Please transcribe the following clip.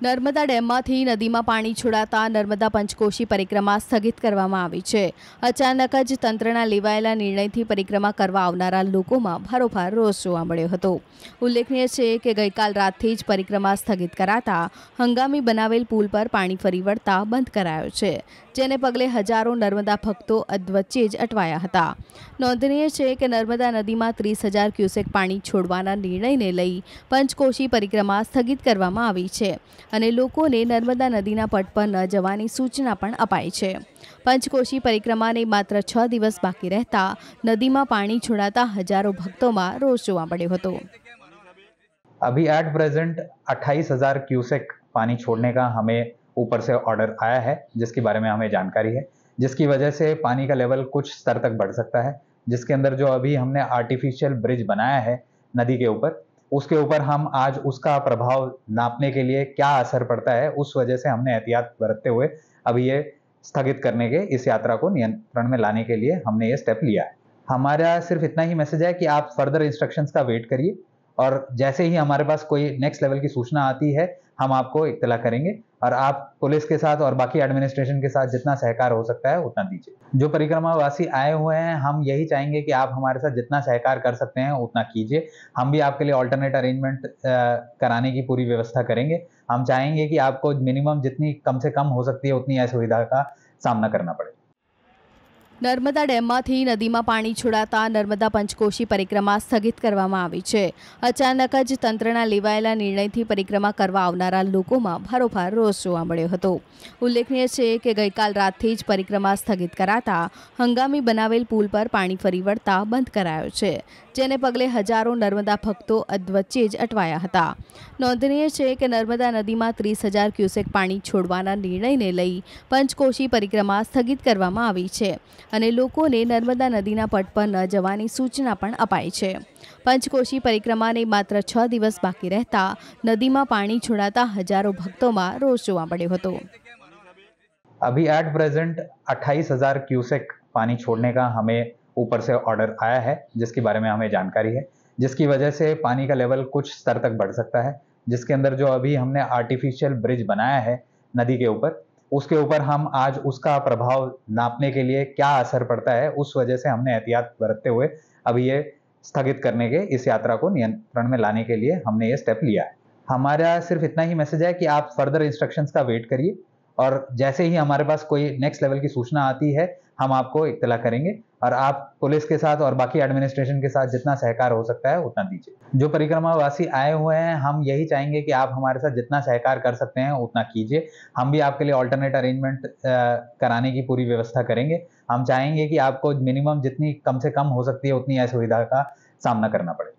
નર્મદા ડેમમાંથી નદીમાં પાણી છોડાતા નર્મદા પંચકોશી પરિક્રમા સ્થગિત કરવામાં આવી છે. અચાનક જ તંત્રના લેવાયેલા નિર્ણયથી પરિક્રમા કરવા આવનારા લોકોમાં ભારોભાર રોષ જોવા મળ્યો હતો. ઉલ્લેખનીય છે કે ગઈકાલ રાતથી જ પરિક્રમા સ્થગિત કરાતા હંગામી બનાવેલ પુલ પર પાણી ફરી વળતા બંધ કરાયો છે, જેને પગલે હજારો નર્મદા ભક્તો અધવચ્ચે જ અટવાયા હતા. નોંધનીય છે કે નર્મદા નદીમાં ત્રીસ હજાર ક્યુસેક પાણી છોડવાના નિર્ણયને લઈ પંચકોશી પરિક્રમા સ્થગિત કરવામાં આવી છે. અને લોકોને નર્મદા નદીના પટ પર ન જવાની સૂચના પણ અપાઈ છે પંચકોશી પરિક્રમાને માત્ર છ દિવસ બાકી રહેતા નદીમાં પાણી છોડાતા હજારો ભક્તોમાં રોષ જોવા મળ્યો હતો अभी एट प्रेजेंट अट्ठाईस हजार क्यूसेक पानी छोड़ने का हमें ऊपर से ऑर्डर आया है जिसके बारे में हमें जानकारी है जिसकी वजह से पानी का लेवल कुछ स्तर तक बढ़ सकता है जिसके अंदर जो अभी हमने आर्टिफिशियल ब्रिज बनाया है नदी के ऊपर उसके ऊपर हम आज उसका प्रभाव नापने के लिए क्या असर पड़ता है, उस वजह से हमने एहतियात बरतते हुए अभी ये स्थगित करने के, इस यात्रा को नियंत्रण में लाने के लिए हमने ये स्टेप लिया है। हमारा सिर्फ़ इतना ही मैसेज है कि आप फर्दर इंस्ट्रक्शंस का वेट करिए और जैसे ही हमारे पास कोई नेक्स्ट लेवल की सूचना आती है हम आपको इतला करेंगे और आप पुलिस के साथ और बाकी एडमिनिस्ट्रेशन के साथ जितना सहकार हो सकता है उतना दीजिए। जो परिक्रमावासी आए हुए हैं, हम यही चाहेंगे कि आप हमारे साथ जितना सहकार कर सकते हैं, उतना कीजिए। हम भी आपके लिए ऑल्टरनेट अरेंजमेंट कराने की पूरी व्यवस्था करेंगे। हम चाहेंगे कि आपको मिनिमम जितनी कम से कम हो सकती है, उतनी असुविधा का सामना करना पड़े। નર્મદા ડેમમાંથી નદીમાં પાણી છોડાતા નર્મદા પંચકોશી પરિક્રમા સ્થગિત કરવામાં આવી છે. અચાનક જ તંત્રના લેવાયેલા નિર્ણયથી પરિક્રમા કરવા આવનારા લોકોમાં ભારોભાર રોષ જોવા મળ્યો હતો. ઉલ્લેખનીય છે કે ગઈકાલ રાતથી જ પરિક્રમા સ્થગિત કરાતા હંગામી બનાવેલ પુલ પર પાણી ફરી વળતા બંધ કરાયો છે, જેને પગલે હજારો નર્મદા ભક્તો અધવચ્ચે જ અટવાયા હતા. નોંધનીય છે કે નર્મદા નદીમાં ત્રીસ હજાર ક્યુસેક પાણી છોડવાના નિર્ણયને લઈ પંચકોશી પરિક્રમા સ્થગિત કરવામાં આવી છે. અને લોકોને નર્મદા નદીના પટ પર ન જવાની સૂચના પણ અપાઈ છે પંચકોશી પરિક્રમાને માત્ર છ દિવસ બાકી રહેતા નદીમાં પાણી છોડાતા હજારો ભક્તોમાં રોષ જોવા મળ્યો હતો अभी एट प्रेजेंट अट्ठाईस हजार क्यूसेक पानी छोड़ने का हमें ऊपर से ऑर्डर आया है जिसके बारे में हमें जानकारी है जिसकी वजह से पानी का लेवल कुछ स्तर तक बढ़ सकता है जिसके अंदर जो अभी हमने आर्टिफिशियल ब्रिज बनाया है नदी के ऊपर उसके ऊपर हम आज उसका प्रभाव नापने के लिए क्या असर पड़ता है, उस वजह से हमने एहतियात बरतते हुए अभी ये स्थगित करने के, इस यात्रा को नियंत्रण में लाने के लिए हमने ये स्टेप लिया है। हमारा सिर्फ़ इतना ही मैसेज है कि आप फर्दर इंस्ट्रक्शंस का वेट करिए। और जैसे ही हमारे पास कोई नेक्स्ट लेवल की सूचना आती है, हम आपको इतला करेंगे। और आप पुलिस के साथ और बाकी एडमिनिस्ट्रेशन के साथ जितना सहकार हो सकता है, उतना दीजिए। जो परिक्रमावासी आए हुए हैं, हम यही चाहेंगे कि आप हमारे साथ जितना सहकार कर सकते हैं, उतना कीजिए। हम भी आपके लिए ऑल्टरनेट अरेंजमेंट कराने की पूरी व्यवस्था करेंगे। हम चाहेंगे कि आपको मिनिमम जितनी कम से कम हो सकती है, उतनी असुविधा का सामना करना पड़े।